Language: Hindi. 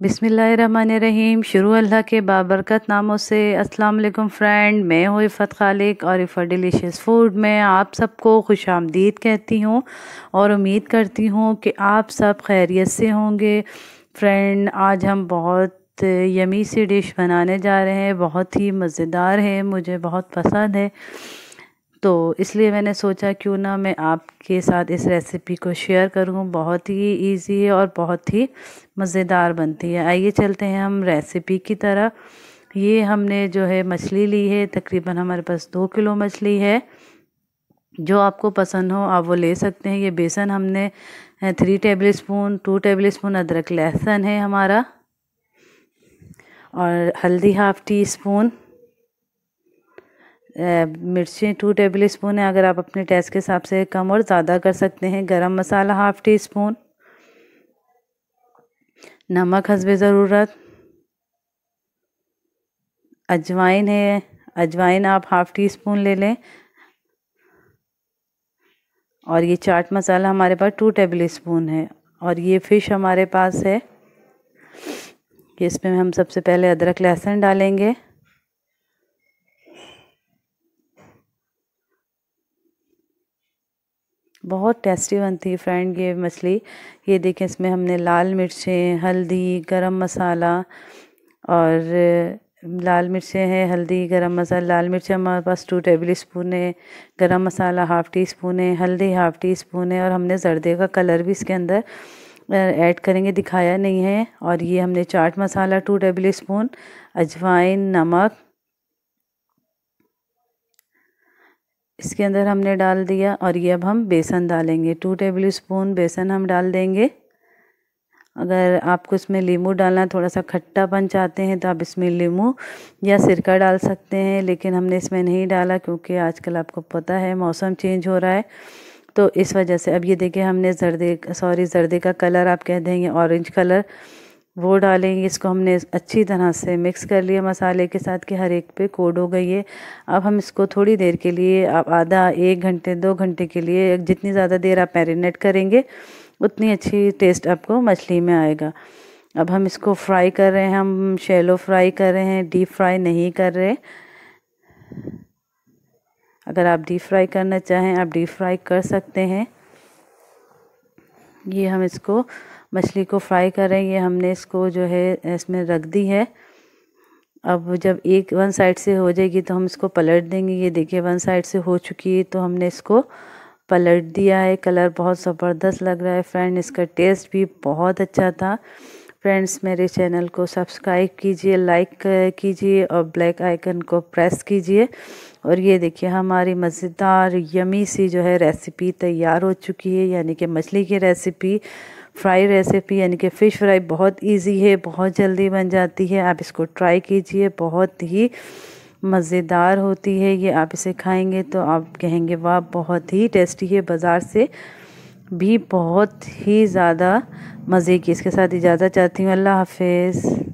बिसमीम शुरू अल्लाह के बाबरकत नामों से। अस्सलाम वालेकुम फ्रेंड, मैं हूँ इफ़त खालिक और इफ़ा डिलीशियस फ़ूड में आप सबको खुश आमदीद कहती हूँ और उम्मीद करती हूँ कि आप सब खैरियत से होंगे। फ्रेंड, आज हम बहुत यमी सी डिश बनाने जा रहे हैं। बहुत ही मज़ेदार है, मुझे बहुत पसंद है। तो इसलिए मैंने सोचा क्यों ना मैं आपके साथ इस रेसिपी को शेयर करूँ। बहुत ही इजी है और बहुत ही मज़ेदार बनती है। आइए चलते हैं हम रेसिपी की तरह। ये हमने जो है मछली ली है। तकरीबन हमारे पास दो किलो मछली है। जो आपको पसंद हो आप वो ले सकते हैं। ये बेसन हमने three tablespoon two tablespoon अदरक लहसुन है हमारा। और हल्दी हाफ़ टी स्पून मिर्चें टू टेबल स्पून है, अगर आप अपने टेस्ट के हिसाब से कम और ज़्यादा कर सकते हैं। गरम मसाला हाफ़ टी स्पून नमक हसब ज़रूरत। अजवाइन है, अजवाइन आप हाफ़ टी स्पून ले लें। और ये चाट मसाला हमारे पास टू टेबल स्पून है। और ये फ़िश हमारे पास है। इसमें हम सबसे पहले अदरक लहसुन डालेंगे। बहुत टेस्टी बनती है फ्रेंड ये मछली। ये देखें, इसमें हमने लाल मिर्चें, हल्दी, गरम मसाला और लाल मिर्चें हैं, हल्दी, गरम मसाला। लाल मिर्च हमारे पास टू टेबल स्पून है, गरम मसाला हाफ़ टी स्पून है, हल्दी हाफ़ टी स्पून है और हमने जर्दे का कलर भी इसके अंदर ऐड करेंगे, दिखाया नहीं है। और ये हमने chaat masala two tablespoon अजवाइन, नमक इसके अंदर हमने डाल दिया और ये अब हम बेसन डालेंगे। टू टेबल स्पून बेसन हम डाल देंगे। अगर आपको इसमें लीमू डालना थोड़ा सा खट्टापन चाहते हैं तो आप इसमें लीमू या सिरका डाल सकते हैं, लेकिन हमने इसमें नहीं डाला क्योंकि आजकल आपको पता है मौसम चेंज हो रहा है। तो इस वजह से, अब ये देखिए हमने जर्दे सॉरी जर्दे का कलर आप कह देंगे ऑरेंज कलर वो डालेंगे, इसको हमने अच्छी तरह से मिक्स कर लिया मसाले के साथ कि हर एक पे कोड हो गई है। अब हम इसको थोड़ी देर के लिए आप आधा, एक घंटे, दो घंटे के लिए, जितनी ज़्यादा देर आप मैरिनेट करेंगे, उतनी अच्छी टेस्ट आपको मछली में आएगा। अब हम इसको फ्राई कर रहे हैं, हम शेलो फ्राई कर रहे हैं डीप फ्राई नहीं कर रहे। अगर आप डीप फ्राई करना चाहें, आप डीप फ्राई कर सकते हैं। ये हम इसको मछली को फ्राई कर रहे हैं ये हमने इसको जो है, इसमें रख दी है। अब जब एक वन साइड से हो जाएगी तो हम इसको पलट देंगे। ये देखिए वन साइड से हो चुकी है तो हमने इसको पलट दिया है। कलर बहुत ज़बरदस्त लग रहा है फ्रेंड इसका टेस्ट भी बहुत अच्छा था। फ्रेंड्स मेरे चैनल को सब्सक्राइब कीजिए लाइक कीजिए और ब्लैक आइकन को प्रेस कीजिए। और ये देखिए, हमारी मज़ेदार यमी सी जो है रेसिपी तैयार हो चुकी है, यानी कि मछली की रेसिपी फ्राई रेसिपी, यानी कि फ़िश फ्राई बहुत इजी है, बहुत जल्दी बन जाती है। आप इसको ट्राई कीजिए, बहुत ही मज़ेदार होती है। ये आप इसे खाएँगे तो आप कहेंगे, वाह, बहुत ही टेस्टी है। बाज़ार से भी बहुत ही ज़्यादा मज़े की। इसके साथ इजाज़त चाहती हूँ। अल्लाह हाफिज़।